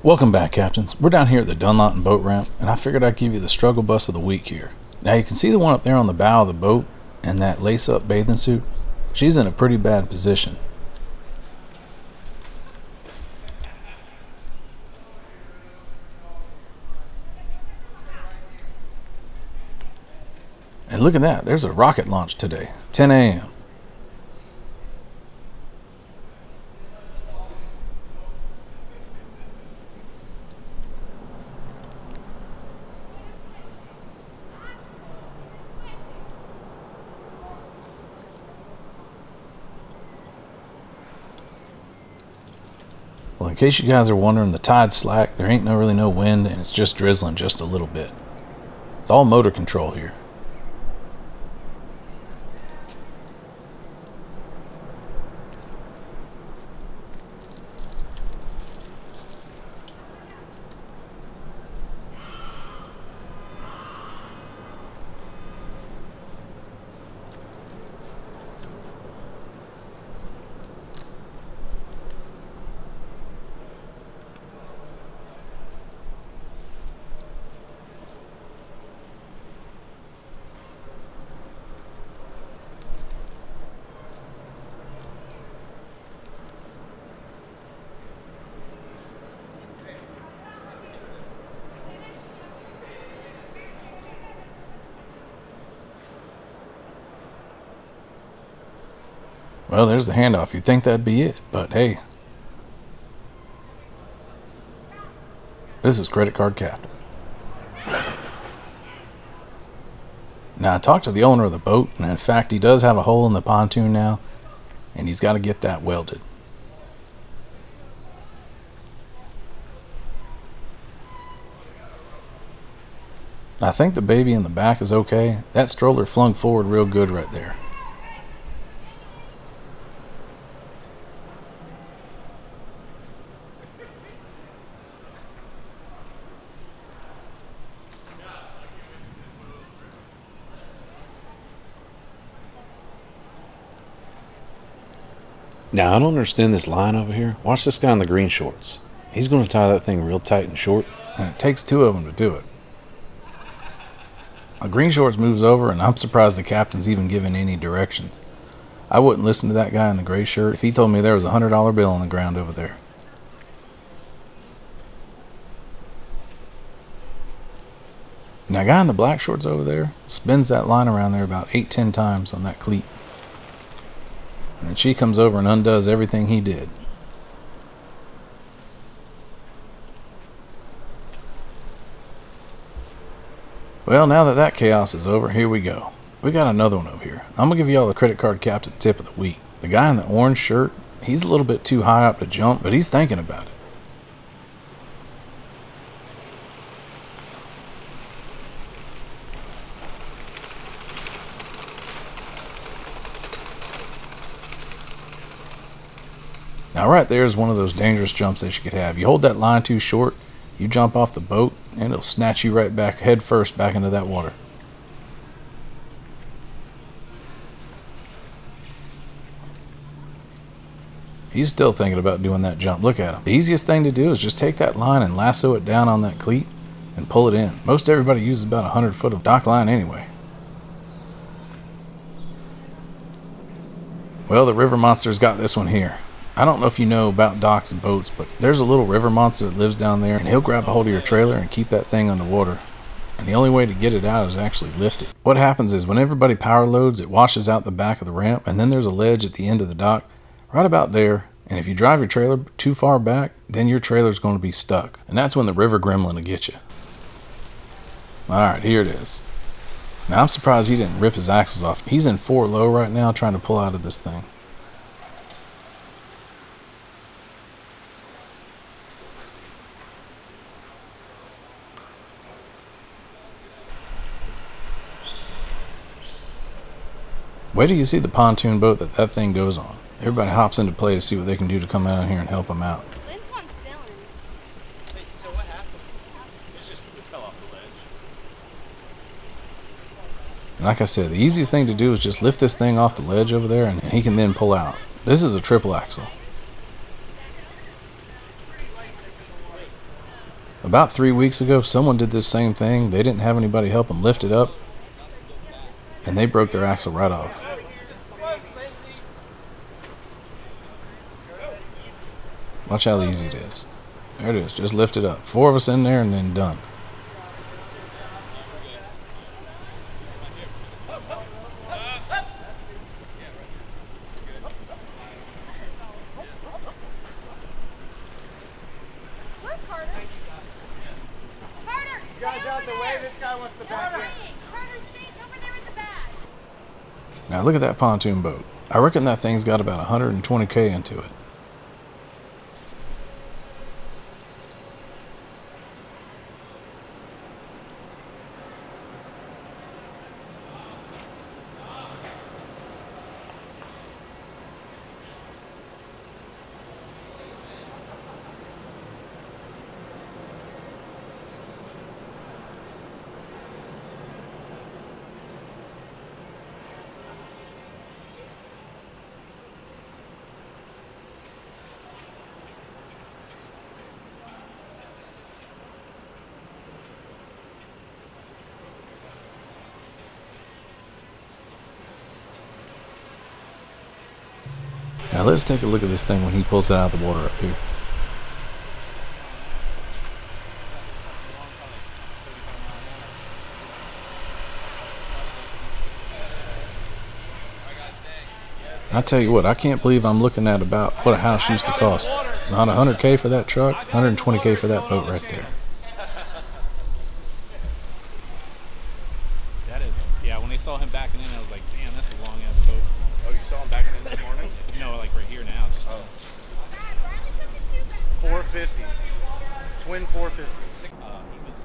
Welcome back, captains. We're down here at the Dunlawton boat ramp, and I figured I'd give you the struggle bus of the week here. Now, you can see the one up there on the bow of the boat and that lace up bathing suit. She's in a pretty bad position. And look at that, there's a rocket launch today, 10 a.m. in case you guys are wondering, the tide's slack, there ain't no really no wind, and it's just drizzling just a little bit. It's all motor control here. Well, there's the handoff. You'd think that'd be it, but hey. This is Credit Card Captain. Now, I talked to the owner of the boat, and in fact, he does have a hole in the pontoon now, and he's got to get that welded. I think the baby in the back is okay. That stroller flung forward real good right there. Now, I don't understand this line over here. Watch this guy in the green shorts. He's going to tie that thing real tight and short, and it takes two of them to do it. A green shorts moves over, and I'm surprised the captain's even given any directions. I wouldn't listen to that guy in the gray shirt if he told me there was a hundred dollar bill on the ground over there. Now, guy in the black shorts over there spins that line around there about eight, ten times on that cleat. And she comes over and undoes everything he did. Well, now that that chaos is over, here we go. We got another one over here. I'm going to give you all the credit card captain tip of the week. The guy in the orange shirt, he's a little bit too high up to jump, but he's thinking about it. Now right there is one of those dangerous jumps that you could have. You hold that line too short, you jump off the boat, and it'll snatch you right back head first back into that water. He's still thinking about doing that jump. Look at him. The easiest thing to do is just take that line and lasso it down on that cleat and pull it in. Most everybody uses about 100 foot of dock line anyway. Well, the river monster's got this one here. I don't know if you know about docks and boats, but there's a little river monster that lives down there, and he'll grab a hold of your trailer and keep that thing underwater. And the only way to get it out is actually lift it. What happens is when everybody power loads, it washes out the back of the ramp, and then there's a ledge at the end of the dock, right about there. And if you drive your trailer too far back, then your trailer's going to be stuck. And that's when the river gremlin will get you. Alright, here it is. Now I'm surprised he didn't rip his axles off. He's in four low right now trying to pull out of this thing. Wait till you see the pontoon boat that that thing goes on. Everybody hops into play to see what they can do to come out here and help them out. Lynn's wants Dylan. Wait, so what happened? It's just it fell off the ledge. And like I said, the easiest thing to do is just lift this thing off the ledge over there and he can then pull out. This is a triple axle. About three weeks ago, someone did this same thing. They didn't have anybody help them lift it up, and they broke their axle right off. Watch how easy it is. There it is. Just lift it up. Four of us in there and then done. Now look at that pontoon boat. I reckon that thing's got about 120k into it. Now let's take a look at this thing when he pulls it out of the water up here. I tell you what, I can't believe I'm looking at about what a house used to cost. Not 100k for that truck, 120k for that boat right there. That is, yeah. When they saw him backing in, I was like, damn, that's a long ass boat. Oh, you saw him backing in this morning? No, like right here now. Just Oh. 450s. Twin 450s. uh, he was.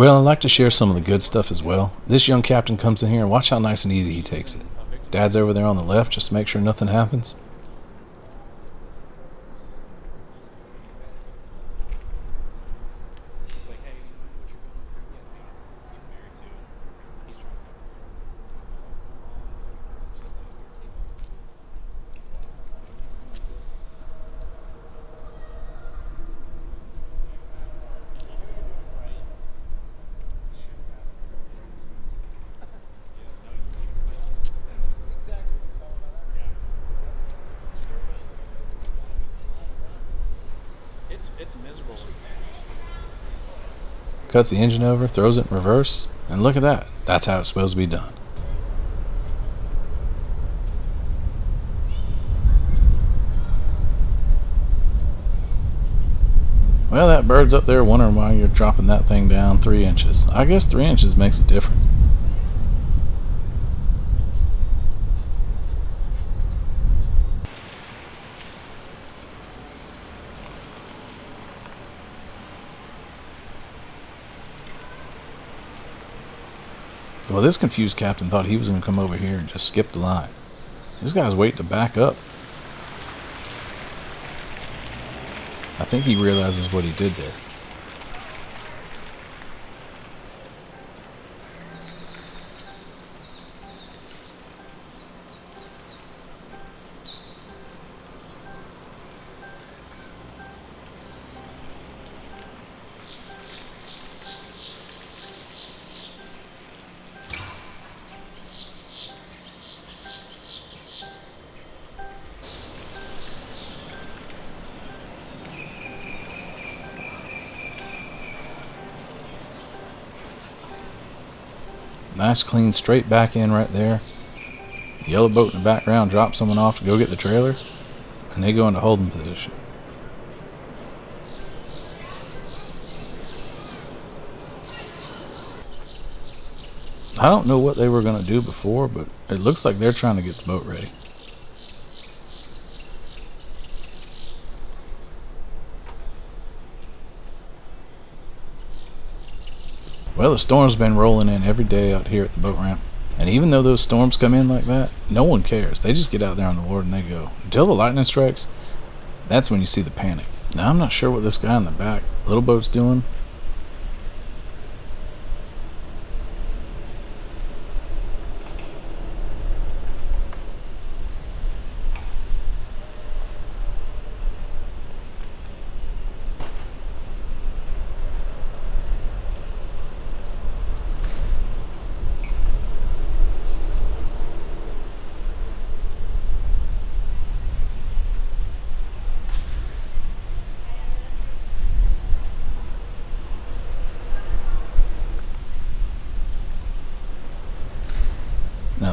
Well, I'd like to share some of the good stuff as well. This young captain comes in here and watch how nice and easy he takes it. Dad's over there on the left just to make sure nothing happens. He's like, hey, you know what you're going through? Yeah, man, it's he's married to it. He's trying to. It's miserable. Cuts the engine over, throws it in reverse, and look at that. That's how it's supposed to be done. Well, that bird's up there wondering why you're dropping that thing down three inches. I guess three inches makes a difference. Well, this confused captain thought he was going to come over here and just skip the line. This guy's waiting to back up. I think he realizes what he did there. Nice, clean, straight back in right there. Yellow boat in the background drops someone off to go get the trailer, and they go into holding position. I don't know what they were going to do before, but it looks like they're trying to get the boat ready. Well, the storm's been rolling in every day out here at the boat ramp. And even though those storms come in like that, no one cares. They just get out there on the water and they go. Until the lightning strikes, that's when you see the panic. Now, I'm not sure what this guy in the back, little boat's doing.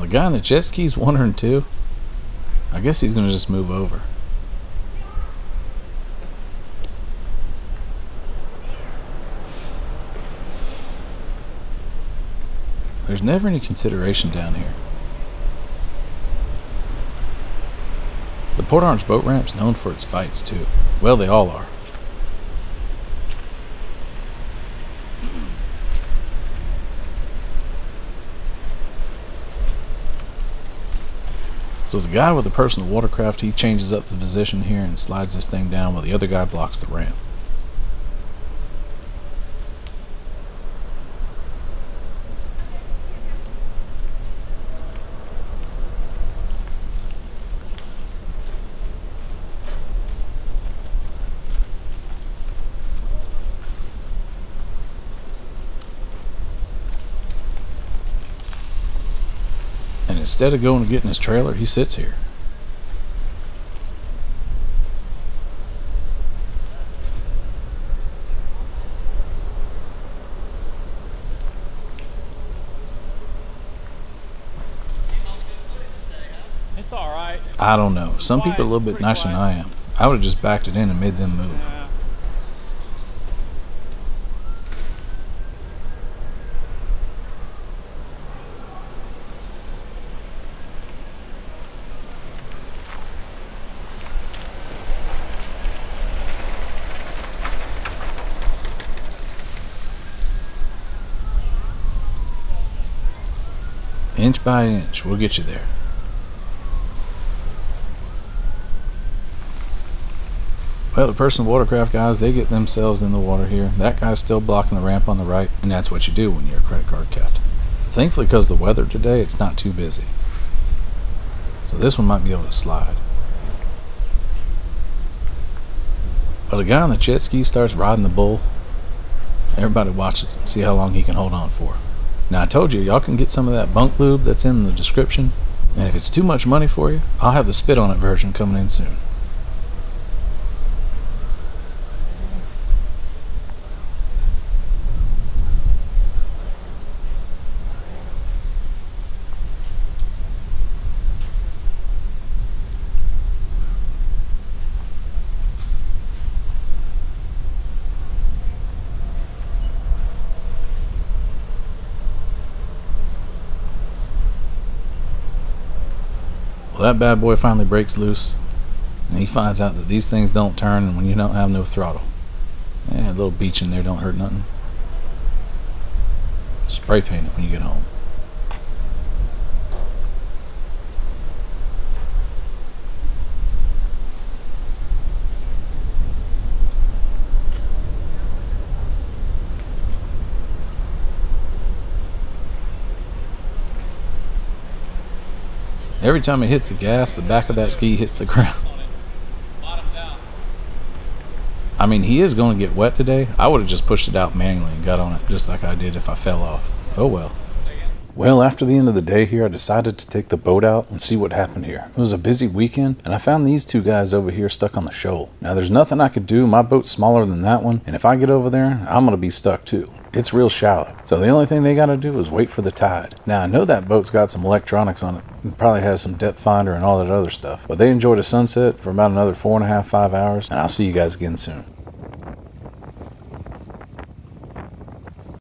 The guy in the jet ski's wondering too. I guess he's gonna just move over. There's never any consideration down here. The Port Orange boat ramp's known for its fights too. Well, they all are. So the guy with the personal watercraft, he changes up the position here and slides this thing down while the other guy blocks the ramp. Instead of going to get in his trailer, he sits here. It's all right. I don't know. Some people are a little bit nicer than I am. I would have just backed it in and made them move. Inch by inch, we'll get you there. Well, the personal watercraft guys, they get themselves in the water here. That guy's still blocking the ramp on the right, and that's what you do when you're a credit card captain. Thankfully, because the weather today, it's not too busy. So this one might be able to slide. But the guy on the jet ski starts riding the bull. Everybody watches him, see how long he can hold on for. Now, I told you, y'all can get some of that bunk lube that's in the description. And if it's too much money for you, I'll have the spit on it version coming in soon. Well, that bad boy finally breaks loose, and he finds out that these things don't turn when you don't have no throttle. Yeah, a little beach in there don't hurt nothing. Spray paint it when you get home. Every time it hits the gas, the back of that ski hits the ground. I mean, he is going to get wet today. I would have just pushed it out manually and got on it just like I did if I fell off. Oh well. Well, after the end of the day here, I decided to take the boat out and see what happened here. It was a busy weekend, and I found these two guys over here stuck on the shoal. Now, there's nothing I could do. My boat's smaller than that one, and if I get over there, I'm going to be stuck too. It's real shallow. So the only thing they got to do is wait for the tide. Now, I know that boat's got some electronics on it. It probably has some depth finder and all that other stuff. But they enjoyed a sunset for about another four and a half, five hours, and I'll see you guys again soon.